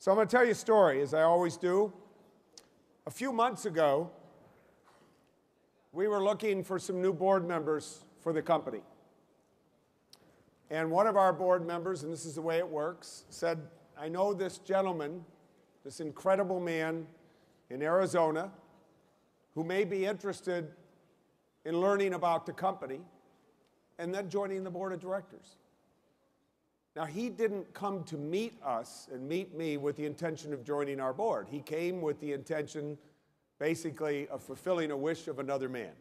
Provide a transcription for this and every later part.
So I'm going to tell you a story, as I always do. A few months ago, we were looking for some new board members for the company. And one of our board members, and this is the way it works, said, I know this gentleman, this incredible man in Arizona, who may be interested in learning about the company and then joining the board of directors. Now, he didn't come to meet us and meet me with the intention of joining our board. He came with the intention, basically, of fulfilling a wish of another man.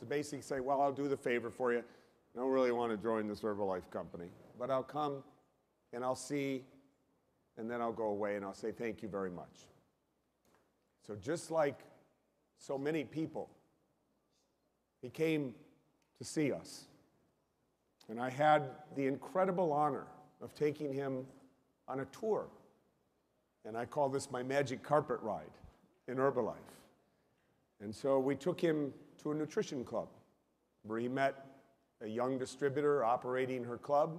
To basically say, Well, I'll do the favor for you. I don't really want to join this Herbalife company, but I'll come and I'll see, and then I'll go away and I'll say, Thank you very much. So, just like so many people, he came to see us. And I had the incredible honor of taking him on a tour. And I call this my magic carpet ride in Herbalife. And so we took him to a nutrition club where he met a young distributor operating her club,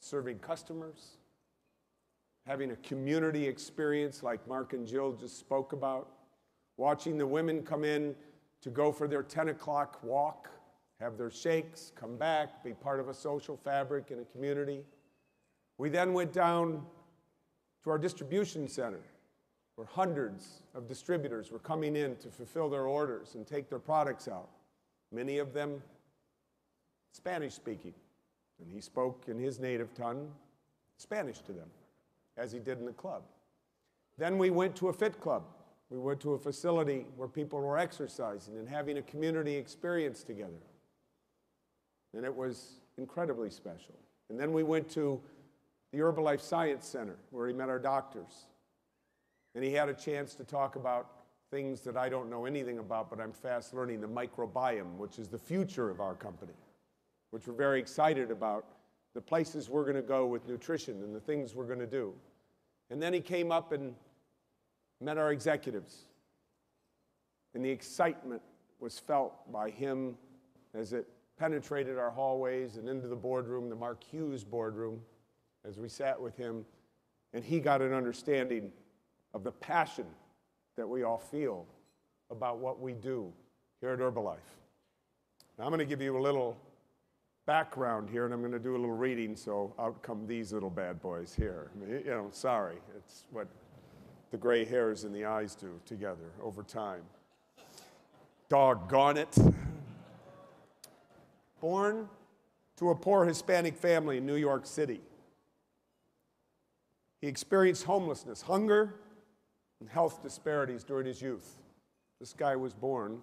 serving customers, having a community experience like Mark and Jill just spoke about, watching the women come in to go for their 10 o'clock walk, have their shakes, come back, be part of a social fabric in a community. We then went down to our distribution center where hundreds of distributors were coming in to fulfill their orders and take their products out, many of them Spanish speaking. And he spoke in his native tongue Spanish to them, as he did in the club. Then we went to a fit club. We went to a facility where people were exercising and having a community experience together. And it was incredibly special. And then we went to the Herbalife Science Center, where he met our doctors. And he had a chance to talk about things that I don't know anything about, but I'm fast learning the microbiome, which is the future of our company, which we're very excited about, the places we're going to go with nutrition and the things we're going to do. And then he came up and met our executives. And the excitement was felt by him as it penetrated our hallways and into the boardroom, the Mark Hughes boardroom as we sat with him, and he got an understanding of the passion that we all feel about what we do here at Herbalife. Now, I'm going to give you a little background here, and I'm going to do a little reading, so out come these little bad boys here. I mean, you know, sorry, it's what the gray hairs in the eyes do together over time. Doggone it. Born to a poor Hispanic family in New York City. He experienced homelessness, hunger, and health disparities during his youth. This guy was born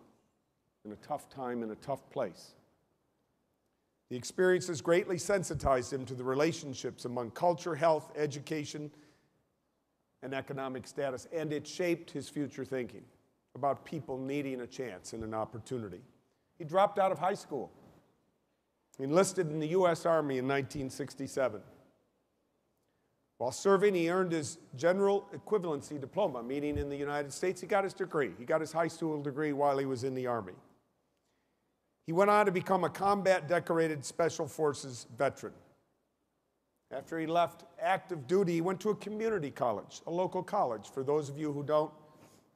in a tough time in a tough place. The experiences greatly sensitized him to the relationships among culture, health, education, and economic status, and it shaped his future thinking about people needing a chance and an opportunity. He dropped out of high school, enlisted in the U.S. Army in 1967. While serving, he earned his general equivalency diploma, meaning in the United States, he got his degree. He got his high school degree while he was in the Army. He went on to become a combat decorated Special Forces veteran. After he left active duty, he went to a community college, a local college. For those of you who don't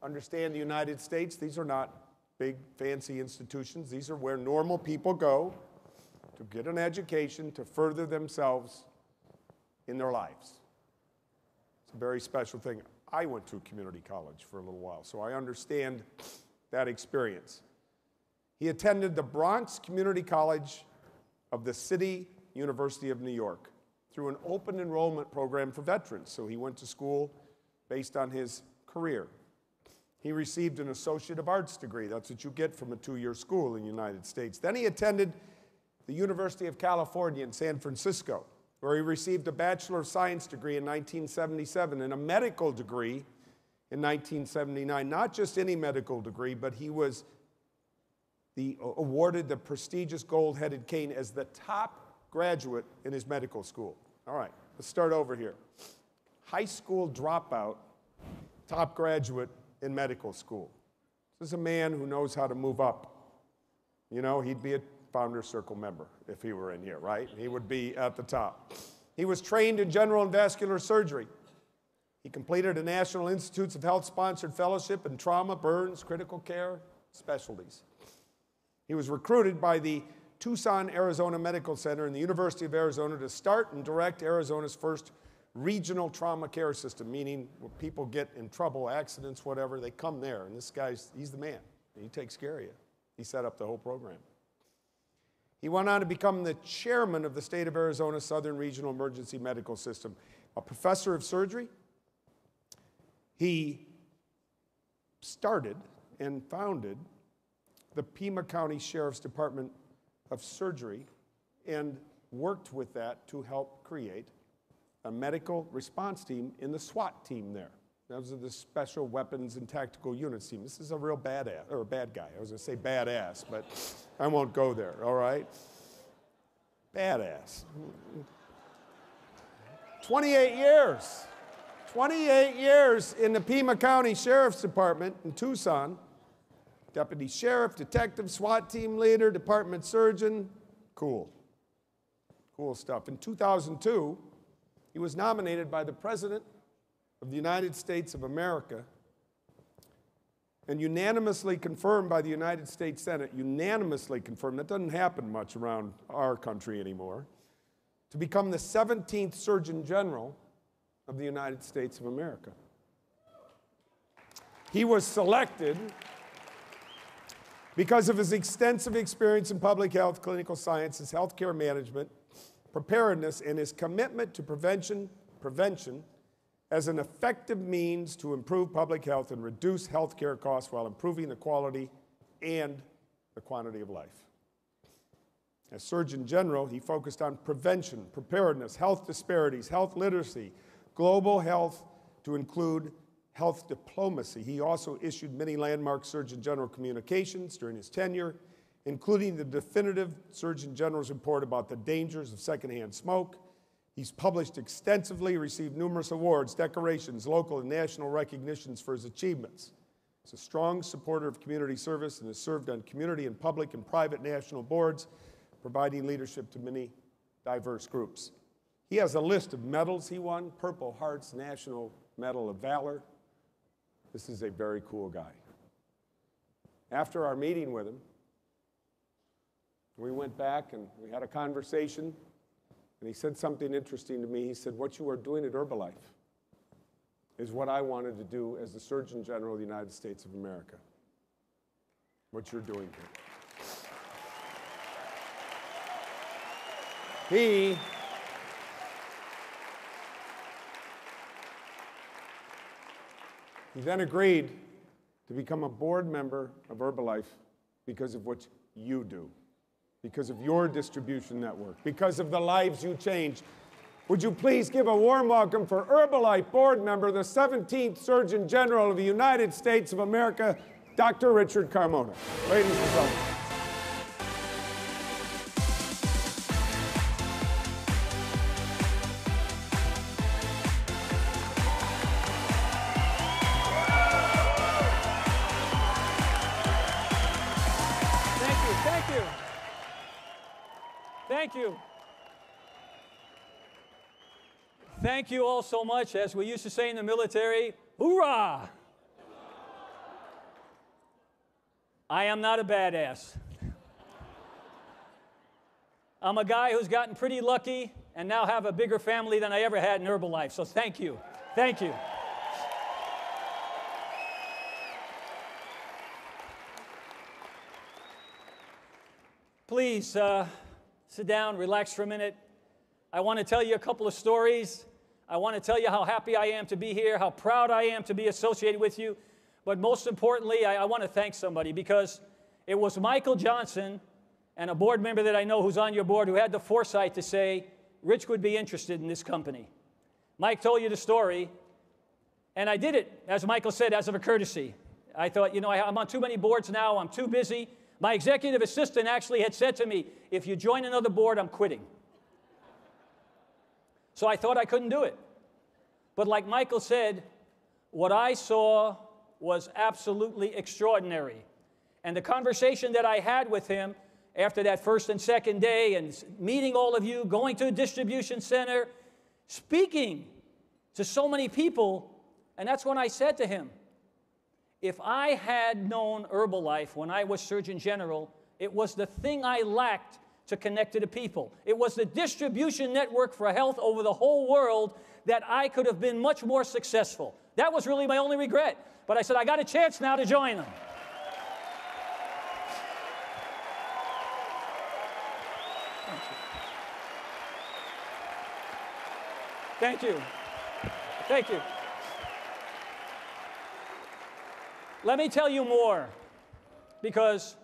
understand the United States, these are not big, fancy institutions. These are where normal people go to get an education to further themselves in their lives. It's a very special thing. I went to community college for a little while, so I understand that experience. He attended the Bronx Community College of the City University of New York through an open enrollment program for veterans. So he went to school based on his career. He received an Associate of Arts degree. That's what you get from a two year school in the United States. Then he attended the University of California in San Francisco where he received a Bachelor of Science degree in 1977 and a medical degree in 1979. Not just any medical degree, but he was the, uh, awarded the prestigious gold headed cane as the top graduate in his medical school. All right, let's start over here. High school dropout, top graduate in medical school. This is a man who knows how to move up. You know, he'd be a Founder Circle member if he were in here, right? He would be at the top. He was trained in general and vascular surgery. He completed a National Institutes of Health sponsored fellowship in trauma, burns, critical care specialties. He was recruited by the Tucson, Arizona Medical Center and the University of Arizona to start and direct Arizona's first regional trauma care system, meaning when people get in trouble, accidents, whatever, they come there. And this guy's, he's the man. He takes care of you. He set up the whole program. He went on to become the chairman of the state of Arizona Southern Regional Emergency Medical System, a professor of surgery. He started and founded the Pima County Sheriff's Department of Surgery and worked with that to help create a medical response team in the SWAT team there. Those are the Special Weapons and Tactical Units team. This is a real badass, or a bad guy. I was going to say badass, but I won't go there, all right? Badass. 28 years. 28 years in the Pima County Sheriff's Department in Tucson. Deputy sheriff, detective, SWAT team leader, department surgeon. Cool. Cool stuff. In 2002, he was nominated by the President of the United States of America and unanimously confirmed by the United States Senate, unanimously confirmed, that doesn't happen much around our country anymore, to become the 17th Surgeon General of the United States of America. He was selected because of his extensive experience in public health, clinical sciences, healthcare management, preparedness, and his commitment to prevention, prevention as an effective means to improve public health and reduce healthcare costs while improving the quality and the quantity of life. As Surgeon General, he focused on prevention, preparedness, health disparities, health literacy, global health to include health diplomacy. He also issued many landmark Surgeon General communications during his tenure, including the definitive Surgeon General's report about the dangers of secondhand smoke. He's published extensively, received numerous awards, decorations, local and national recognitions for his achievements. He's a strong supporter of community service and has served on community and public and private national boards, providing leadership to many diverse groups. He has a list of medals he won Purple Heart's National Medal of Valor, this is a very cool guy. After our meeting with him, we went back and we had a conversation, and he said something interesting to me. He said, What you are doing at Herbalife is what I wanted to do as the Surgeon General of the United States of America. What you're doing here. He He then agreed to become a board member of Herbalife because of what you do, because of your distribution network, because of the lives you change. Would you please give a warm welcome for Herbalife board member, the 17th Surgeon General of the United States of America, Dr. Richard Carmona. Ladies and gentlemen. Thank you all so much. As we used to say in the military, hoorah! I am not a badass. I'm a guy who's gotten pretty lucky and now have a bigger family than I ever had in Herbalife. So thank you. Thank you. Please, uh, sit down, relax for a minute. I want to tell you a couple of stories. I want to tell you how happy I am to be here, how proud I am to be associated with you. But most importantly, I, I want to thank somebody because it was Michael Johnson and a board member that I know who's on your board who had the foresight to say, Rich would be interested in this company. Mike told you the story, and I did it, as Michael said, as of a courtesy. I thought, you know, I'm on too many boards now, I'm too busy. My executive assistant actually had said to me, If you join another board, I'm quitting. So I thought I couldn't do it. But like Michael said, what I saw was absolutely extraordinary. And the conversation that I had with him after that first and second day, and meeting all of you, going to a distribution center, speaking to so many people And that's when I said to him, if I had known Herbalife when I was Surgeon General, it was the thing I lacked to connect to the people. It was the distribution network for health over the whole world that I could have been much more successful. That was really my only regret. But I said, I got a chance now to join them. Thank you. Thank you. Let me tell you more because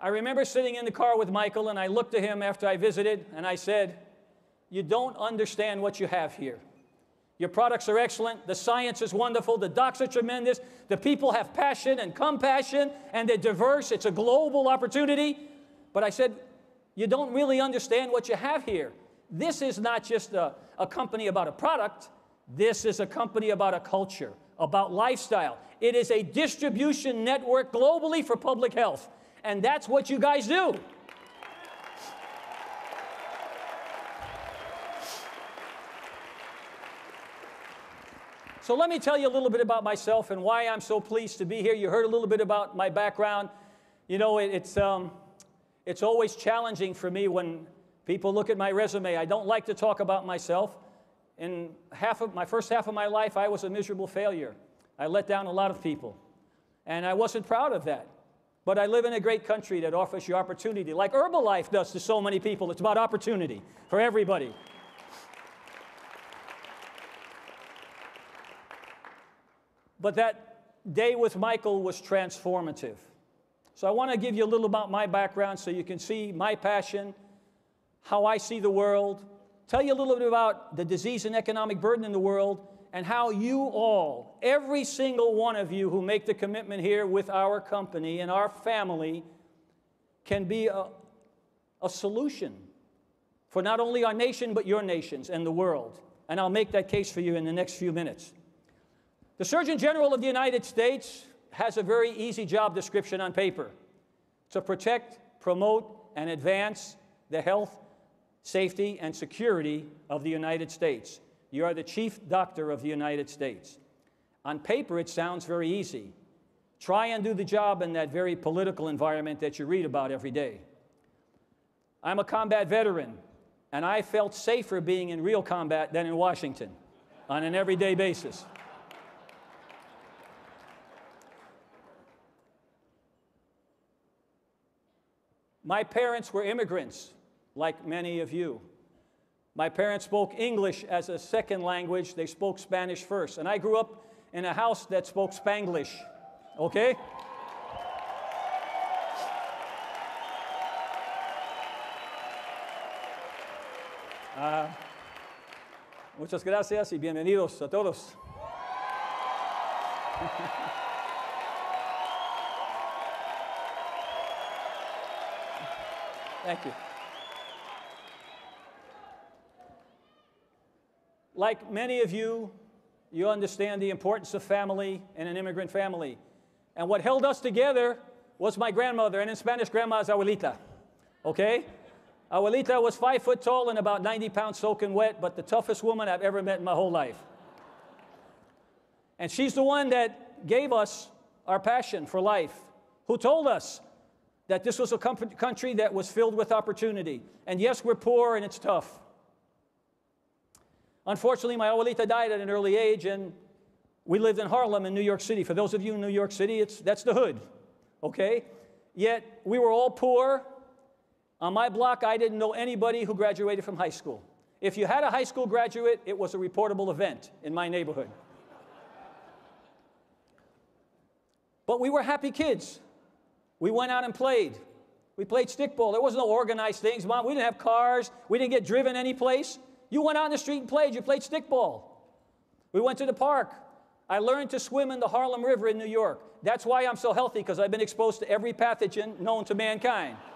I remember sitting in the car with Michael and I looked at him after I visited and I said, You don't understand what you have here. Your products are excellent, the science is wonderful, the docs are tremendous, the people have passion and compassion, and they're diverse. It's a global opportunity. But I said, You don't really understand what you have here. This is not just a, a company about a product, this is a company about a culture, about lifestyle. It is a distribution network globally for public health. And that's what you guys do. So let me tell you a little bit about myself and why I'm so pleased to be here. You heard a little bit about my background. You know, it, it's, um, it's always challenging for me when people look at my resume. I don't like to talk about myself. In half of my first half of my life, I was a miserable failure. I let down a lot of people. And I wasn't proud of that. But I live in a great country that offers you opportunity, like Herbalife does to so many people. It's about opportunity for everybody. But that day with Michael was transformative. So I want to give you a little about my background so you can see my passion, how I see the world, tell you a little bit about the disease and economic burden in the world, and how you all, every single one of you who make the commitment here with our company and our family, can be a, a solution for not only our nation, but your nations and the world. And I'll make that case for you in the next few minutes. The Surgeon General of the United States has a very easy job description on paper to protect, promote, and advance the health, safety, and security of the United States. You are the chief doctor of the United States. On paper, it sounds very easy. Try and do the job in that very political environment that you read about every day. I'm a combat veteran, and I felt safer being in real combat than in Washington on an everyday basis. My parents were immigrants, like many of you. My parents spoke English as a second language. They spoke Spanish first. And I grew up in a house that spoke Spanglish. Okay? Uh, muchas gracias y bienvenidos a todos. Thank you. Like many of you, you understand the importance of family and an immigrant family. And what held us together was my grandmother, and in Spanish, grandma is abuelita. Okay? Abuelita was five foot tall and about 90 pounds soaking wet, but the toughest woman I've ever met in my whole life. And she's the one that gave us our passion for life, who told us that this was a country that was filled with opportunity. And yes, we're poor and it's tough. Unfortunately, my abuelita died at an early age, and we lived in Harlem in New York City. For those of you in New York City, it's, that's the hood, okay? Yet we were all poor. On my block, I didn't know anybody who graduated from high school. If you had a high school graduate, it was a reportable event in my neighborhood. But we were happy kids. We went out and played. We played stickball. There was no organized things, Mom. We didn't have cars. We didn't get driven any place. You went in the street and played. You played stickball. We went to the park. I learned to swim in the Harlem River in New York. That's why I'm so healthy, because I've been exposed to every pathogen known to mankind.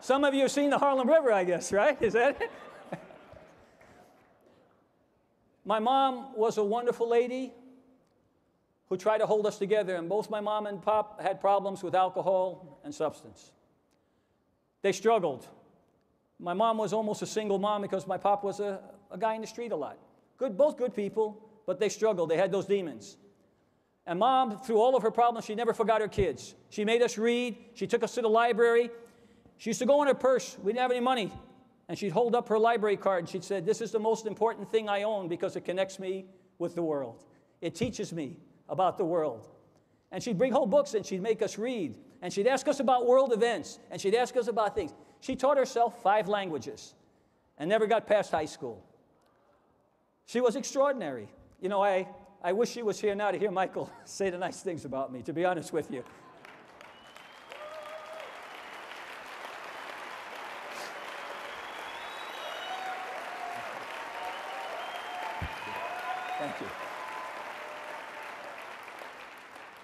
Some of you have seen the Harlem River, I guess, right? Is that it? My mom was a wonderful lady who tried to hold us together, and both my mom and pop had problems with alcohol and substance. They struggled. My mom was almost a single mom because my pop was a, a guy in the street a lot. Good, both good people, but they struggled. They had those demons. And mom, through all of her problems, she never forgot her kids. She made us read. She took us to the library. She used to go in her purse. We didn't have any money. And she'd hold up her library card and she'd say, This is the most important thing I own because it connects me with the world. It teaches me about the world. And she'd bring whole books and she'd make us read. And she'd ask us about world events. And she'd ask us about things. She taught herself five languages and never got past high school. She was extraordinary. You know, I, I wish she was here now to hear Michael say the nice things about me, to be honest with you. Thank you.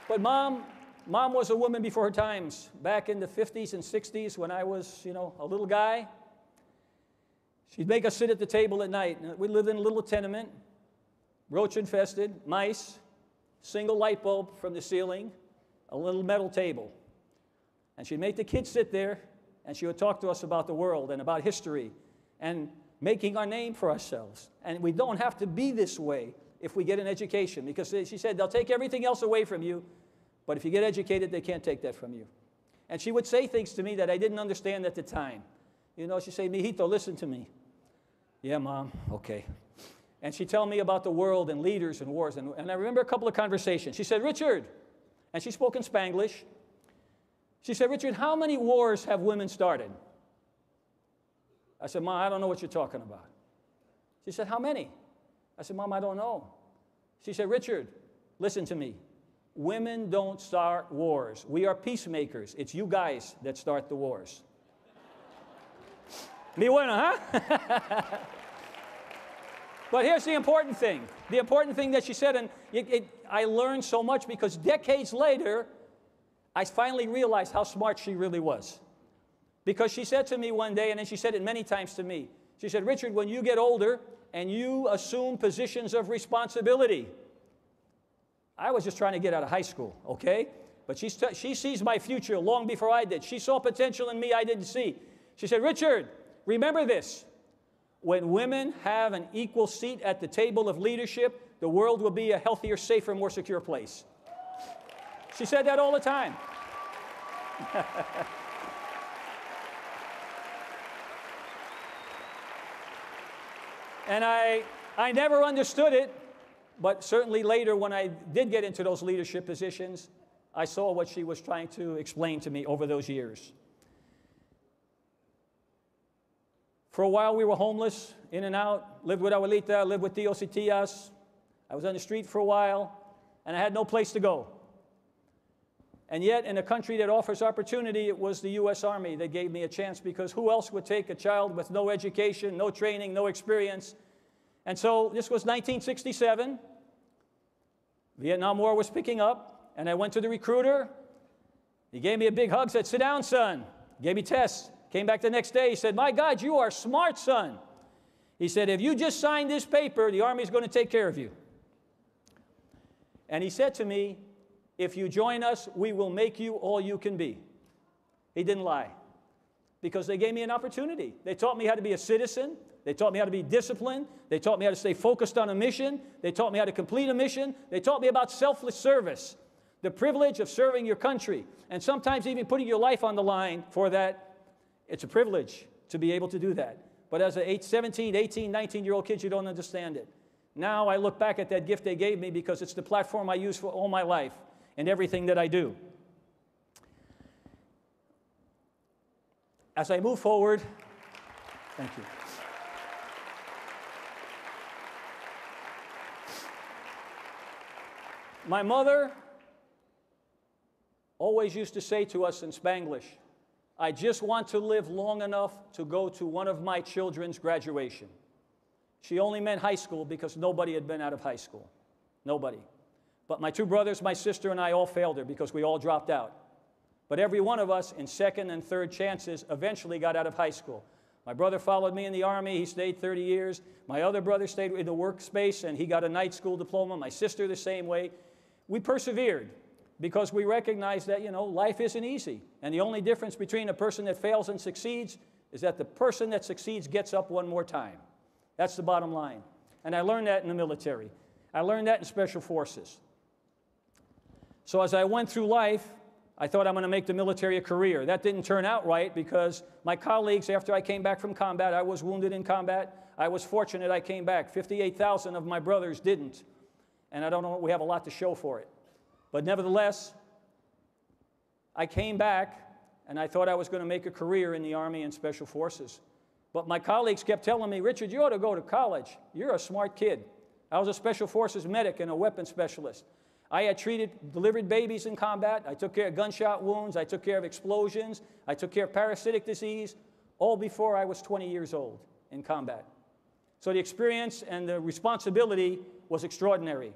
But mom, mom was a woman before her times. Back in the 50s and 60s, when I was, you know, a little guy, she'd make us sit at the table at night. We lived in a little tenement, roach infested, mice, single light bulb from the ceiling, a little metal table. And she'd make the kids sit there, and she would talk to us about the world and about history and making our name for ourselves. And we don't have to be this way if we get an education because she said they'll take everything else away from you but if you get educated, they can't take that from you. And she would say things to me that I didn't understand at the time. You know, she'd say, Mijito, listen to me. Yeah, mom, okay. And she'd tell me about the world and leaders and wars. And, and I remember a couple of conversations. She said, Richard, and she spoke in Spanglish. She said, Richard, how many wars have women started? I said, Mom, I don't know what you're talking about. She said, How many? I said, Mom, I don't know. She said, Richard, listen to me. Women don't start wars. We are peacemakers. It's you guys that start the wars. Mi bueno, huh? but here's the important thing. The important thing that she said, and it, it, I learned so much because decades later, I finally realized how smart she really was. Because she said to me one day, and then she said it many times to me, she said, Richard, when you get older and you assume positions of responsibility, I was just trying to get out of high school, okay? But she, she sees my future long before I did. She saw potential in me I didn't see. She said, Richard, remember this. When women have an equal seat at the table of leadership, the world will be a healthier, safer, more secure place. She said that all the time. and I, I never understood it but certainly later, when I did get into those leadership positions, I saw what she was trying to explain to me over those years. For a while, we were homeless, in and out, lived with Abuelita, lived with Tios y Tias. I was on the street for a while, and I had no place to go. And yet, in a country that offers opportunity, it was the U.S. Army that gave me a chance because who else would take a child with no education, no training, no experience? And so this was 1967. Vietnam War was picking up, and I went to the recruiter. He gave me a big hug, said, Sit down, son. Gave me tests. Came back the next day. He said, My God, you are smart, son. He said, If you just sign this paper, the Army's going to take care of you. And he said to me, If you join us, we will make you all you can be. He didn't lie because they gave me an opportunity. They taught me how to be a citizen, they taught me how to be disciplined. They taught me how to stay focused on a mission. They taught me how to complete a mission. They taught me about selfless service, the privilege of serving your country, and sometimes even putting your life on the line for that. It's a privilege to be able to do that. But as a 17, 18, 19 year old kid, you don't understand it. Now I look back at that gift they gave me because it's the platform I use for all my life and everything that I do. As I move forward, thank you. My mother always used to say to us in Spanglish, I just want to live long enough to go to one of my children's graduation. She only meant high school because nobody had been out of high school. Nobody. But my two brothers, my sister, and I all failed her because we all dropped out. But every one of us, in second and third chances, eventually got out of high school. My brother followed me in the Army. He stayed 30 years. My other brother stayed in the workspace and he got a night school diploma. My sister, the same way we persevered because we recognized that, you know, life isn't easy. And the only difference between a person that fails and succeeds is that the person that succeeds gets up one more time. That's the bottom line. And I learned that in the military. I learned that in special forces. So as I went through life, I thought I'm going to make the military a career. That didn't turn out right because my colleagues, after I came back from combat, I was wounded in combat. I was fortunate I came back. 58,000 of my brothers didn't. And I don't know, we have a lot to show for it. But nevertheless, I came back and I thought I was going to make a career in the Army and Special Forces. But my colleagues kept telling me, Richard, you ought to go to college. You're a smart kid. I was a Special Forces medic and a weapons specialist. I had treated, delivered babies in combat. I took care of gunshot wounds. I took care of explosions. I took care of parasitic disease, all before I was 20 years old in combat. So the experience and the responsibility was extraordinary.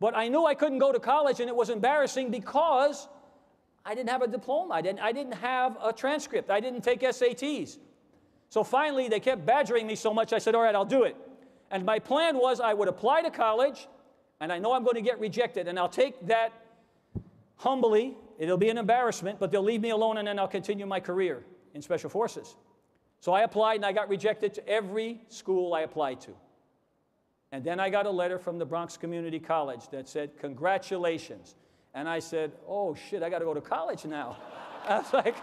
But I knew I couldn't go to college, and it was embarrassing because I didn't have a diploma. I didn't, I didn't have a transcript. I didn't take SATs. So finally, they kept badgering me so much, I said, All right, I'll do it. And my plan was I would apply to college, and I know I'm going to get rejected, and I'll take that humbly. It'll be an embarrassment, but they'll leave me alone, and then I'll continue my career in Special Forces. So I applied, and I got rejected to every school I applied to. And then I got a letter from the Bronx Community College that said, Congratulations. And I said, Oh shit, I got to go to college now. I was like,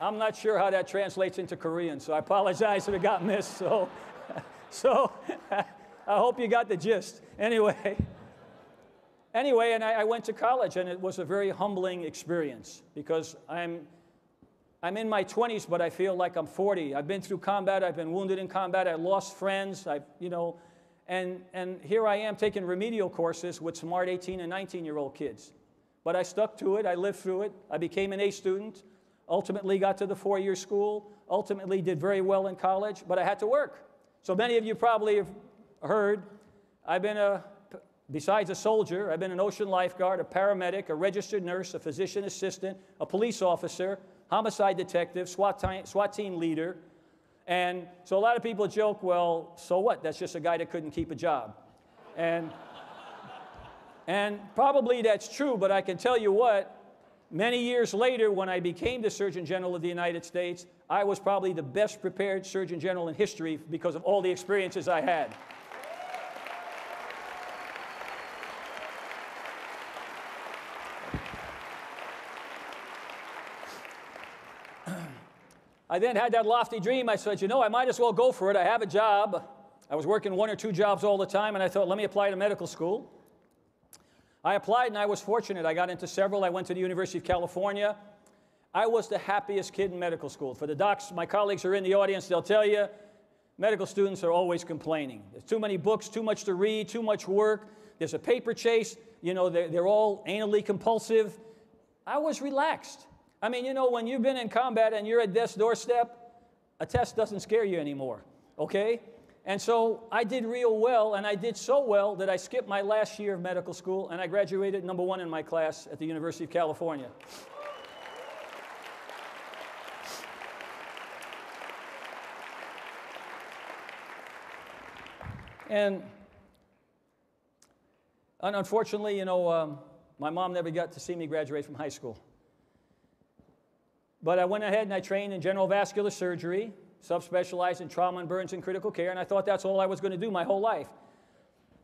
I'm not sure how that translates into Korean, so I apologize if it got missed. So, so I hope you got the gist. Anyway, anyway, and I, I went to college, and it was a very humbling experience because I'm I'm in my 20s, but I feel like I'm 40. I've been through combat. I've been wounded in combat. I lost friends. I, you know, and and here I am taking remedial courses with smart 18 and 19 year old kids. But I stuck to it. I lived through it. I became an A student. Ultimately, got to the four year school. Ultimately, did very well in college. But I had to work. So many of you probably have heard. I've been a Besides a soldier, I've been an ocean lifeguard, a paramedic, a registered nurse, a physician assistant, a police officer, homicide detective, SWAT team, SWAT team leader. And so a lot of people joke, well, so what? That's just a guy that couldn't keep a job. And, and probably that's true, but I can tell you what, many years later, when I became the Surgeon General of the United States, I was probably the best prepared Surgeon General in history because of all the experiences I had. I then had that lofty dream. I said, you know, I might as well go for it. I have a job. I was working one or two jobs all the time, and I thought, let me apply to medical school. I applied, and I was fortunate. I got into several. I went to the University of California. I was the happiest kid in medical school. For the docs, my colleagues are in the audience, they'll tell you medical students are always complaining. There's too many books, too much to read, too much work. There's a paper chase. You know, they're, they're all anally compulsive. I was relaxed. I mean, you know, when you've been in combat and you're at death's doorstep, a test doesn't scare you anymore, okay? And so I did real well, and I did so well that I skipped my last year of medical school and I graduated number one in my class at the University of California. And unfortunately, you know, um, my mom never got to see me graduate from high school. But I went ahead and I trained in general vascular surgery, subspecialized in trauma and burns and critical care, and I thought that's all I was going to do my whole life.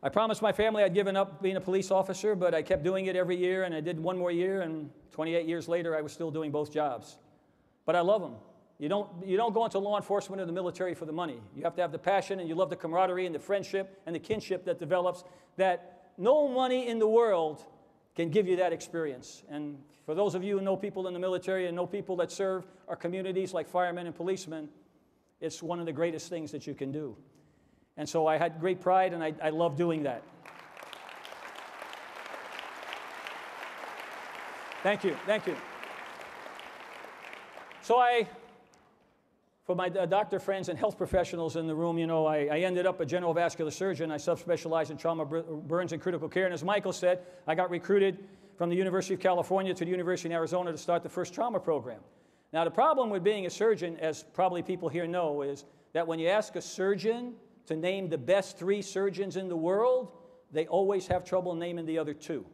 I promised my family I'd given up being a police officer, but I kept doing it every year, and I did one more year, and 28 years later, I was still doing both jobs. But I love them. You don't, you don't go into law enforcement or the military for the money. You have to have the passion, and you love the camaraderie and the friendship and the kinship that develops that no money in the world can give you that experience. And for those of you who know people in the military and know people that serve our communities like firemen and policemen, it's one of the greatest things that you can do. And so I had great pride and I, I love doing that. Thank you, thank you. So I for my uh, doctor friends and health professionals in the room, you know, I, I ended up a general vascular surgeon. I subspecialized in trauma, burns, and critical care. And as Michael said, I got recruited from the University of California to the University of Arizona to start the first trauma program. Now, the problem with being a surgeon, as probably people here know, is that when you ask a surgeon to name the best three surgeons in the world, they always have trouble naming the other two.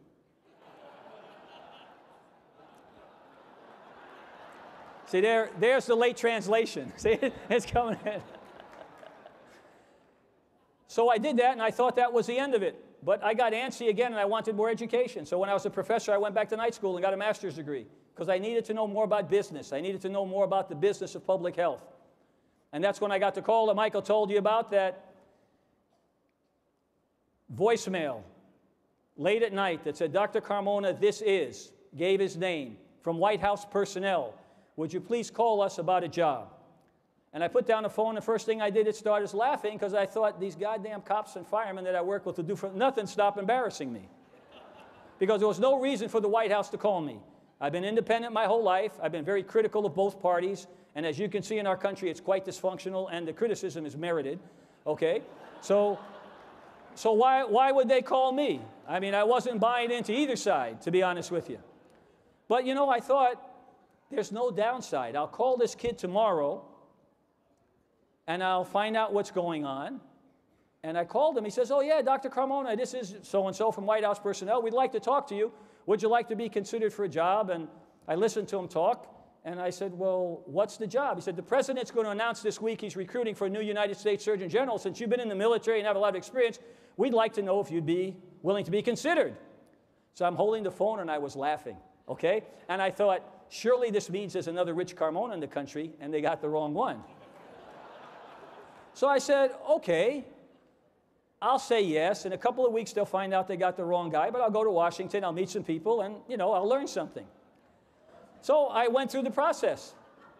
See, there, there's the late translation. See, it's coming in. So I did that, and I thought that was the end of it. But I got antsy again, and I wanted more education. So when I was a professor, I went back to night school and got a master's degree because I needed to know more about business. I needed to know more about the business of public health. And that's when I got the call that Michael told you about that voicemail late at night that said, Dr. Carmona, this is, gave his name from White House personnel. Would you please call us about a job? And I put down the phone. The first thing I did, it started laughing because I thought these goddamn cops and firemen that I work with will do for nothing stop embarrassing me. because there was no reason for the White House to call me. I've been independent my whole life. I've been very critical of both parties. And as you can see in our country, it's quite dysfunctional and the criticism is merited. Okay? So, so why, why would they call me? I mean, I wasn't buying into either side, to be honest with you. But you know, I thought there's no downside. I'll call this kid tomorrow and I'll find out what's going on. And I called him. He says, Oh, yeah, Dr. Carmona, this is so and so from White House personnel. We'd like to talk to you. Would you like to be considered for a job? And I listened to him talk. And I said, Well, what's the job? He said, The president's going to announce this week he's recruiting for a new United States Surgeon General. Since you've been in the military and have a lot of experience, we'd like to know if you'd be willing to be considered. So I'm holding the phone and I was laughing, okay? And I thought, surely this means there's another Rich Carmona in the country and they got the wrong one. So I said, okay, I'll say yes. In a couple of weeks, they'll find out they got the wrong guy, but I'll go to Washington, I'll meet some people, and, you know, I'll learn something. So I went through the process.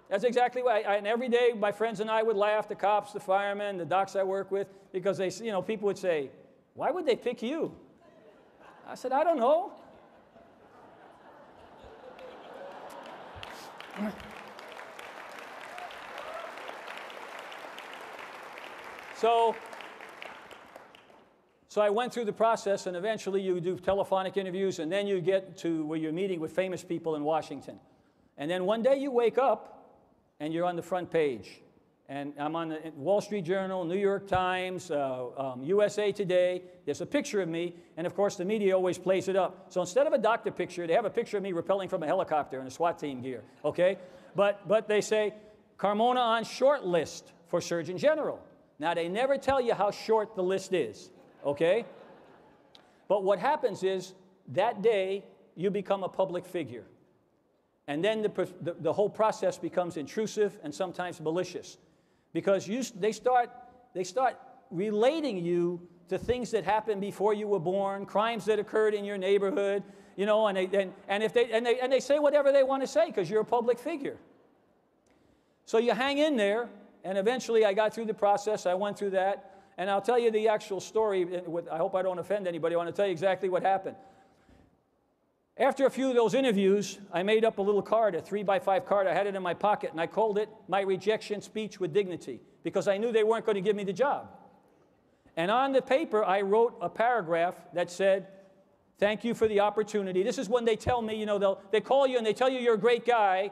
That's exactly I, and every day my friends and I would laugh, the cops, the firemen, the docs I work with, because they, you know, people would say, why would they pick you? I said, I don't know. So, so I went through the process, and eventually you do telephonic interviews, and then you get to where you're meeting with famous people in Washington. And then one day you wake up, and you're on the front page. And I'm on the Wall Street Journal, New York Times, uh, um, USA Today. There's a picture of me, and of course the media always plays it up. So instead of a doctor picture, they have a picture of me rappelling from a helicopter in a SWAT team gear. Okay, but but they say Carmona on short list for Surgeon General. Now, they never tell you how short the list is, okay? But what happens is that day you become a public figure. And then the, the, the whole process becomes intrusive and sometimes malicious because you, they, start, they start relating you to things that happened before you were born, crimes that occurred in your neighborhood, you know, and they, and, and, if they, and, they, and they say whatever they want to say because you're a public figure. So you hang in there and eventually I got through the process. I went through that. And I'll tell you the actual story. Eh, I hope I don't offend anybody. I want to tell you exactly what happened. After a few of those interviews, I made up a little card, a three by five card. I had it in my pocket, and I called it My Rejection Speech with Dignity because I knew they weren't going to give me the job. And on the paper, I wrote a paragraph that said, Thank you for the opportunity. This is when they tell me, you know, they'll they call you and they tell you you're a great guy,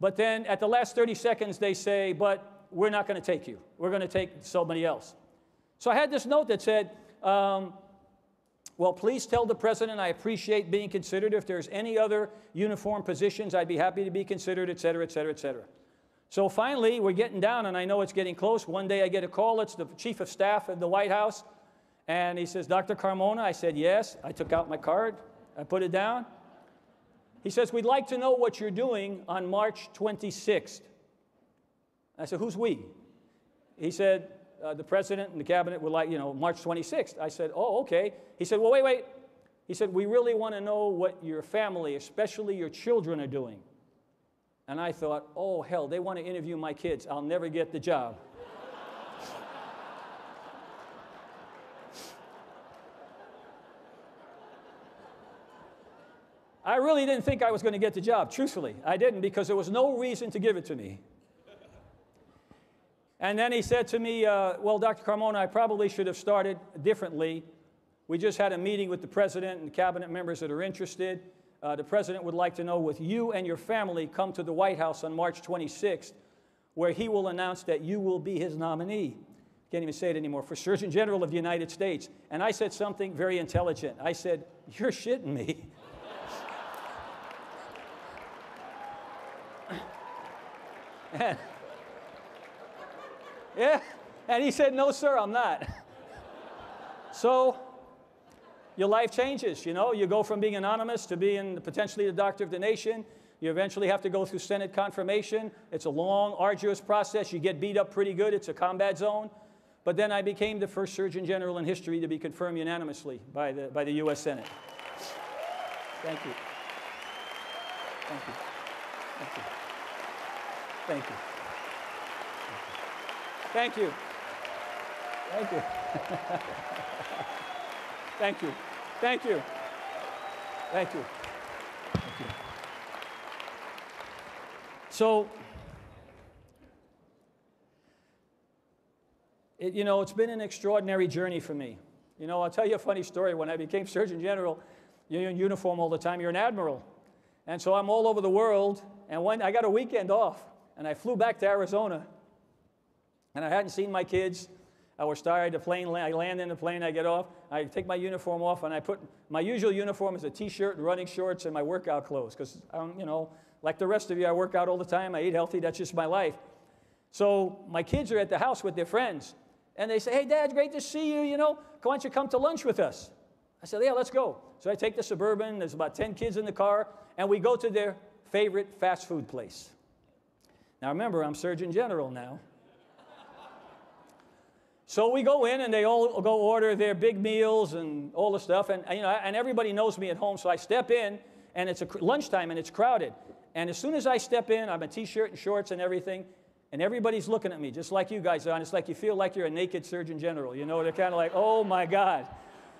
but then at the last 30 seconds, they say, But we're not going to take you. We're going to take somebody else. So I had this note that said, um, well, please tell the president I appreciate being considered. If there's any other uniform positions, I'd be happy to be considered, et cetera, et cetera, et cetera. So finally, we're getting down, and I know it's getting close. One day I get a call. It's the chief of staff of the White House. And he says, Dr. Carmona? I said, yes. I took out my card. I put it down. He says, we'd like to know what you're doing on March 26th. I said, Who's we? He said, uh, The president and the cabinet would like, you know, March 26th. I said, Oh, okay. He said, Well, wait, wait. He said, We really want to know what your family, especially your children, are doing. And I thought, Oh, hell, they want to interview my kids. I'll never get the job. I really didn't think I was going to get the job, truthfully. I didn't because there was no reason to give it to me. And then he said to me, uh, Well, Dr. Carmona, I probably should have started differently. We just had a meeting with the president and cabinet members that are interested. Uh, the president would like to know with you and your family come to the White House on March 26th, where he will announce that you will be his nominee. Can't even say it anymore, for Surgeon General of the United States. And I said something very intelligent. I said, You're shitting me. And, yeah, and he said, No, sir, I'm not. so your life changes, you know. You go from being anonymous to being potentially the doctor of the nation. You eventually have to go through Senate confirmation. It's a long, arduous process. You get beat up pretty good. It's a combat zone. But then I became the first Surgeon General in history to be confirmed unanimously by the, by the U.S. Senate. Thank you. Thank you. Thank you. Thank you. Thank you. Thank you. Thank you. Thank you. Thank you. Thank you. So, it, you know, it's been an extraordinary journey for me. You know, I'll tell you a funny story. When I became Surgeon General, you're in uniform all the time, you're an admiral. And so I'm all over the world, and when I got a weekend off, and I flew back to Arizona, and I hadn't seen my kids. I was tired. The plane, I land in the plane, I get off. I take my uniform off, and I put my usual uniform is a t-shirt and running shorts and my workout clothes, because you know, like the rest of you, I work out all the time. I eat healthy. That's just my life. So my kids are at the house with their friends, and they say, "Hey, Dad, great to see you. You know, why don't you come to lunch with us?" I said, "Yeah, let's go." So I take the suburban. There's about ten kids in the car, and we go to their favorite fast food place. Now remember, I'm Surgeon General now. So we go in and they all go order their big meals and all the stuff. And, you know, and everybody knows me at home. So I step in and it's a lunchtime and it's crowded. And as soon as I step in, I'm a t-shirt and shorts and everything. And everybody's looking at me just like you guys are. And it's like you feel like you're a naked Surgeon General. You know, they're kind of like, oh my God.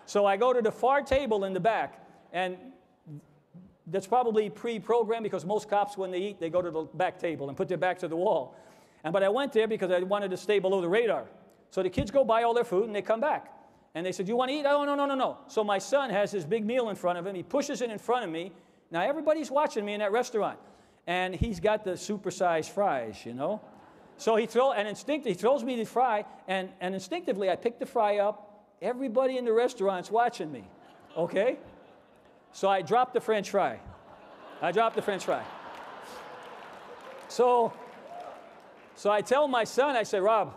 So I go to the far table in the back. And that's probably pre-programmed because most cops, when they eat, they go to the back table and put their back to the wall. And, but I went there because I wanted to stay below the radar. So the kids go buy all their food and they come back. And they said, You want to eat? Oh, no, no, no, no. So my son has his big meal in front of him. He pushes it in front of me. Now everybody's watching me in that restaurant. And he's got the supersized fries, you know? So he throw and instinctively he throws me the fry, and, and instinctively I pick the fry up. Everybody in the restaurant's watching me. Okay? So I drop the French fry. I drop the French fry. So, so I tell my son, I say, Rob,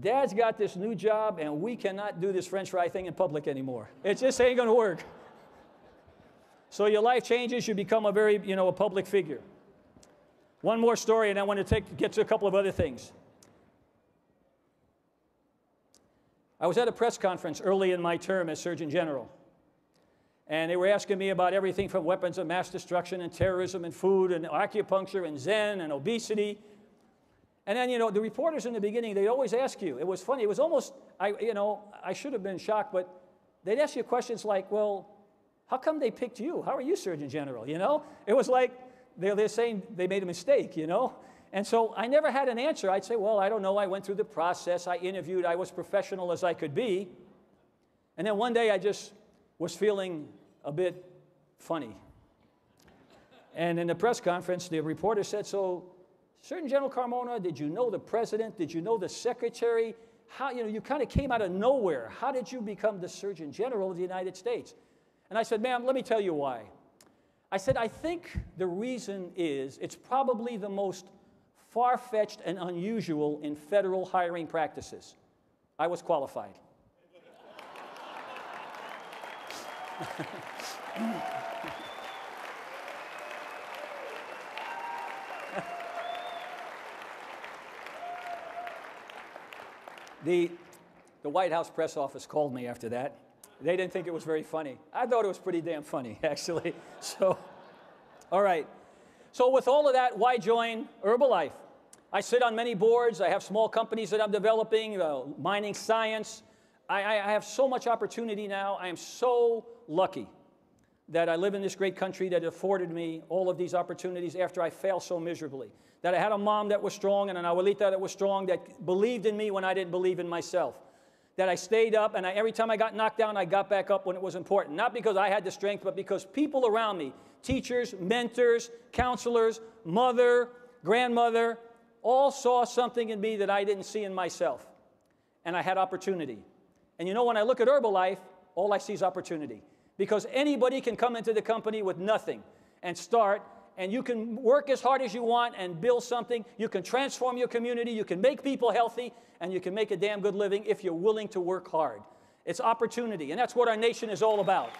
Dad's got this new job, and we cannot do this French fry thing in public anymore. It just ain't going to work. So your life changes. You become a very, you know, a public figure. One more story, and I want to take, get to a couple of other things. I was at a press conference early in my term as Surgeon General. And they were asking me about everything from weapons of mass destruction and terrorism and food and acupuncture and Zen and obesity and then, you know, the reporters in the beginning, they always ask you. It was funny. It was almost, I, you know, I should have been shocked, but they'd ask you questions like, well, how come they picked you? How are you Surgeon General? You know? It was like they're, they're saying they made a mistake, you know? And so I never had an answer. I'd say, well, I don't know. I went through the process. I interviewed. I was professional as I could be. And then one day I just was feeling a bit funny. And in the press conference, the reporter said, so Surgeon General Carmona, did you know the president? Did you know the secretary? How, you know, you kind of came out of nowhere. How did you become the Surgeon General of the United States? And I said, ma'am, let me tell you why. I said, I think the reason is it's probably the most far fetched and unusual in federal hiring practices. I was qualified. The, the White House press office called me after that. They didn't think it was very funny. I thought it was pretty damn funny, actually. So, all right. So, with all of that, why join Herbalife? I sit on many boards. I have small companies that I'm developing, uh, mining science. I, I have so much opportunity now. I am so lucky that I live in this great country that afforded me all of these opportunities after I failed so miserably that I had a mom that was strong and an abuelita that was strong that believed in me when I didn't believe in myself. That I stayed up and I, every time I got knocked down, I got back up when it was important. Not because I had the strength, but because people around me, teachers, mentors, counselors, mother, grandmother, all saw something in me that I didn't see in myself. And I had opportunity. And you know, when I look at Herbalife, all I see is opportunity. Because anybody can come into the company with nothing and start and you can work as hard as you want and build something. You can transform your community, you can make people healthy, and you can make a damn good living if you're willing to work hard. It's opportunity, and that's what our nation is all about.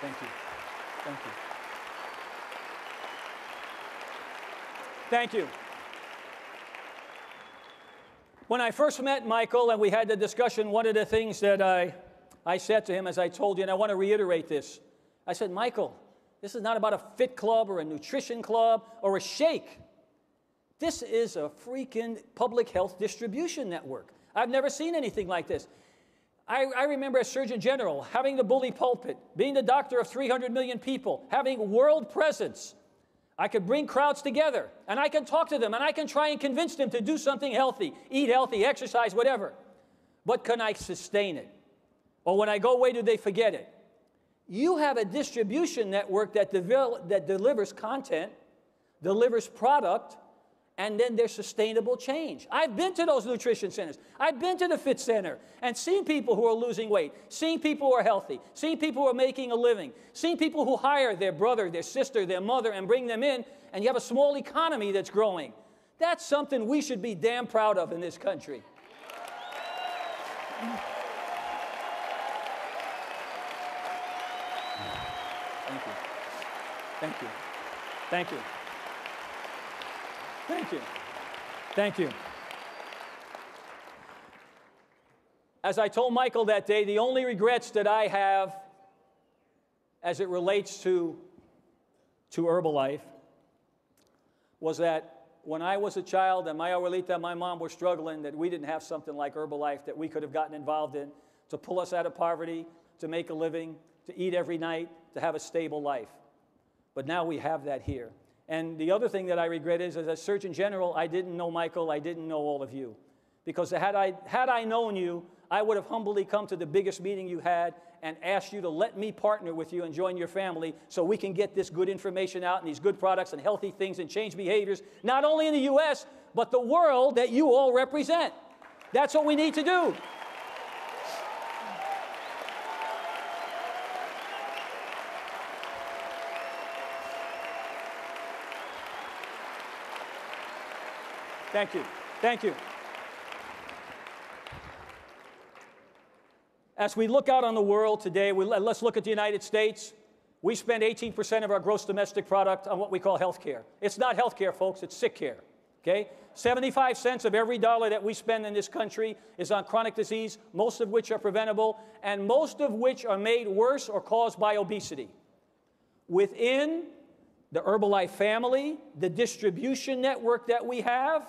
Thank you. Thank you. Thank you. When I first met Michael and we had the discussion, one of the things that I, I said to him, as I told you, and I want to reiterate this I said, Michael, this is not about a fit club or a nutrition club or a shake. This is a freaking public health distribution network. I've never seen anything like this. I, I, remember as Surgeon General having the bully pulpit, being the doctor of 300 million people, having world presence. I could bring crowds together and I can talk to them and I can try and convince them to do something healthy, eat healthy, exercise, whatever. But can I sustain it? Or when I go away, do they forget it? You have a distribution network that, devel- that delivers content, delivers product, and then there's sustainable change. I've been to those nutrition centers. I've been to the Fit Center and seen people who are losing weight, seen people who are healthy, seen people who are making a living, seen people who hire their brother, their sister, their mother and bring them in, and you have a small economy that's growing. That's something we should be damn proud of in this country. Thank you. Thank you. Thank you. Thank you. Thank you. As I told Michael that day, the only regrets that I have as it relates to, to Herbalife was that when I was a child and my abuelita and my mom were struggling, that we didn't have something like Herbalife that we could have gotten involved in to pull us out of poverty, to make a living, to eat every night, to have a stable life. But now we have that here. And the other thing that I regret is, as a Surgeon General, I didn't know Michael, I didn't know all of you. Because had I, had I known you, I would have humbly come to the biggest meeting you had and asked you to let me partner with you and join your family so we can get this good information out and these good products and healthy things and change behaviors, not only in the U.S., but the world that you all represent. That's what we need to do. Thank you. Thank you. As we look out on the world today, we, let's look at the United States. We spend 18% of our gross domestic product on what we call health care. It's not health care, folks, it's sick care. Okay? 75 cents of every dollar that we spend in this country is on chronic disease, most of which are preventable, and most of which are made worse or caused by obesity. Within the Herbalife family, the distribution network that we have,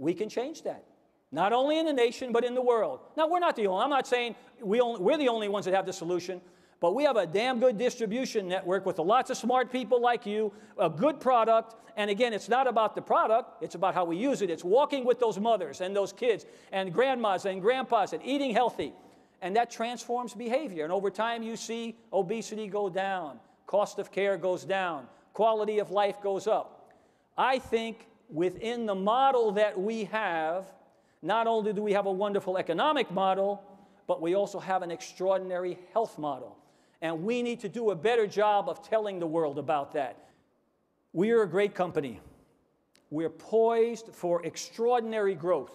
we can change that. Not only in the nation, but in the world. Now, we're not the only, I'm not saying we only, we're the only ones that have the solution, but we have a damn good distribution network with lots of smart people like you, a good product. And again, it's not about the product, it's about how we use it. It's walking with those mothers and those kids and grandmas and grandpas and eating healthy. And that transforms behavior. And over time, you see obesity go down, cost of care goes down, quality of life goes up. I think within the model that we have, not only do we have a wonderful economic model, but we also have an extraordinary health model. And we need to do a better job of telling the world about that. We are a great company. We're poised for extraordinary growth.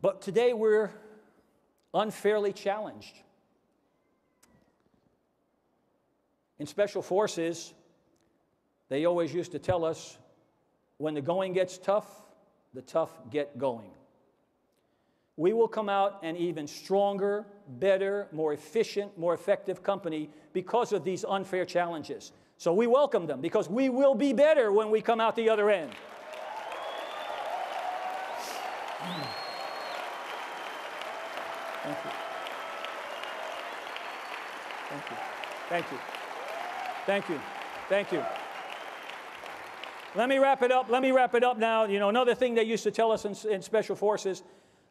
But today we're unfairly challenged. In special forces, they always used to tell us when the going gets tough, the tough get going. We will come out an even stronger, better, more efficient, more effective company because of these unfair challenges. So we welcome them because we will be better when we come out the other end. Thank you. Thank you. Thank you. Thank you. Thank you. Let me wrap it up. Let me wrap it up now. You know, another thing they used to tell us in, in Special Forces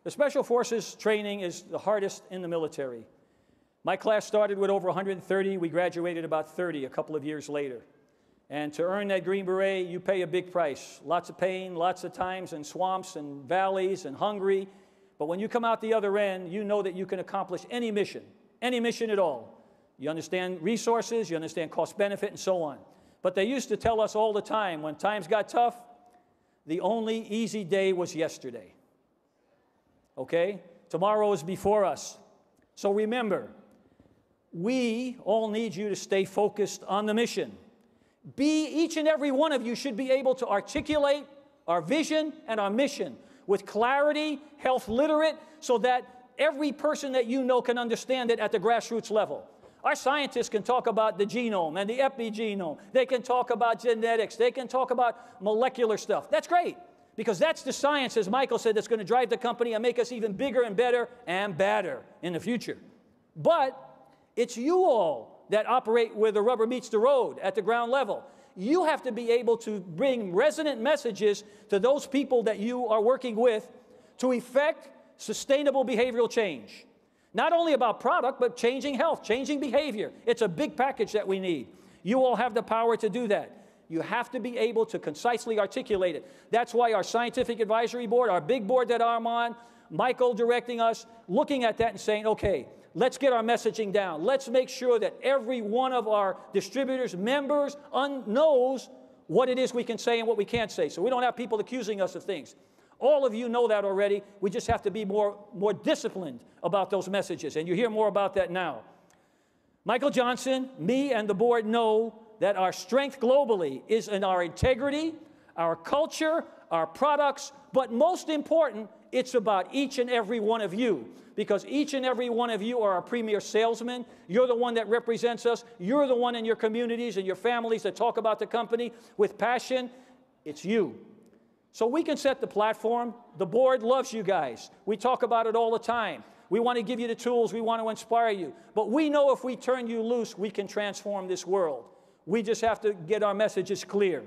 the Special Forces training is the hardest in the military. My class started with over 130. We graduated about 30 a couple of years later. And to earn that Green Beret, you pay a big price. Lots of pain, lots of times in swamps and valleys and hungry. But when you come out the other end, you know that you can accomplish any mission, any mission at all. You understand resources, you understand cost benefit, and so on. But they used to tell us all the time when times got tough, the only easy day was yesterday. Okay? Tomorrow is before us. So remember, we all need you to stay focused on the mission. Be each and every one of you should be able to articulate our vision and our mission with clarity, health literate, so that every person that you know can understand it at the grassroots level. Our scientists can talk about the genome and the epigenome. They can talk about genetics. They can talk about molecular stuff. That's great because that's the science, as Michael said, that's going to drive the company and make us even bigger and better and badder in the future. But it's you all that operate where the rubber meets the road at the ground level. You have to be able to bring resonant messages to those people that you are working with to effect sustainable behavioral change. Not only about product, but changing health, changing behavior. It's a big package that we need. You all have the power to do that. You have to be able to concisely articulate it. That's why our scientific advisory board, our big board that I'm on, Michael directing us, looking at that and saying, okay, let's get our messaging down. Let's make sure that every one of our distributors, members, knows what it is we can say and what we can't say. So we don't have people accusing us of things. All of you know that already. We just have to be more, more disciplined about those messages. And you hear more about that now. Michael Johnson, me, and the board know that our strength globally is in our integrity, our culture, our products, but most important, it's about each and every one of you because each and every one of you are our premier salesman. You're the one that represents us. You're the one in your communities and your families that talk about the company with passion. It's you. So we can set the platform. The board loves you guys. We talk about it all the time. We want to give you the tools, we want to inspire you. But we know if we turn you loose, we can transform this world. We just have to get our messages clear.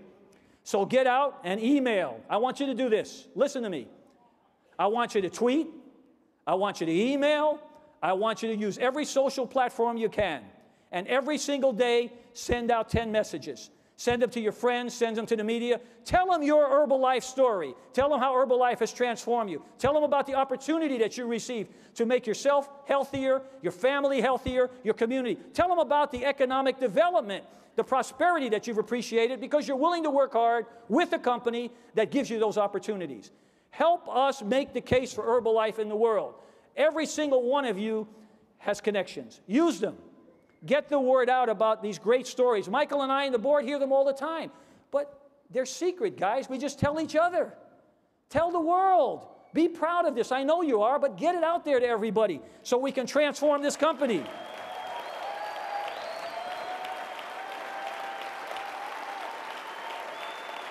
So get out and email. I want you to do this. Listen to me. I want you to tweet. I want you to email. I want you to use every social platform you can. And every single day, send out 10 messages. Send them to your friends, send them to the media. Tell them your Herbalife story. Tell them how Herbalife has transformed you. Tell them about the opportunity that you received to make yourself healthier, your family healthier, your community. Tell them about the economic development, the prosperity that you've appreciated because you're willing to work hard with a company that gives you those opportunities. Help us make the case for Herbalife in the world. Every single one of you has connections. Use them. Get the word out about these great stories. Michael and I and the board hear them all the time. But they're secret, guys. We just tell each other. Tell the world. Be proud of this. I know you are, but get it out there to everybody so we can transform this company.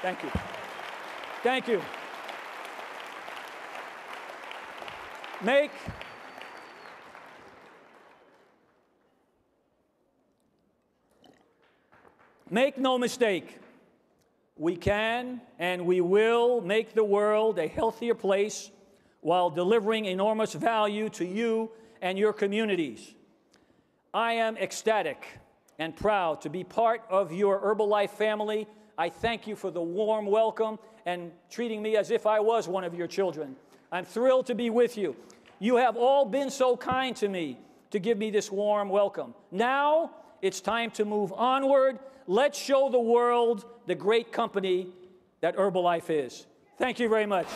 Thank you. Thank you. Make Make no mistake, we can and we will make the world a healthier place while delivering enormous value to you and your communities. I am ecstatic and proud to be part of your Herbalife family. I thank you for the warm welcome and treating me as if I was one of your children. I'm thrilled to be with you. You have all been so kind to me to give me this warm welcome. Now it's time to move onward let's show the world the great company that Herbalife is. Thank you very much.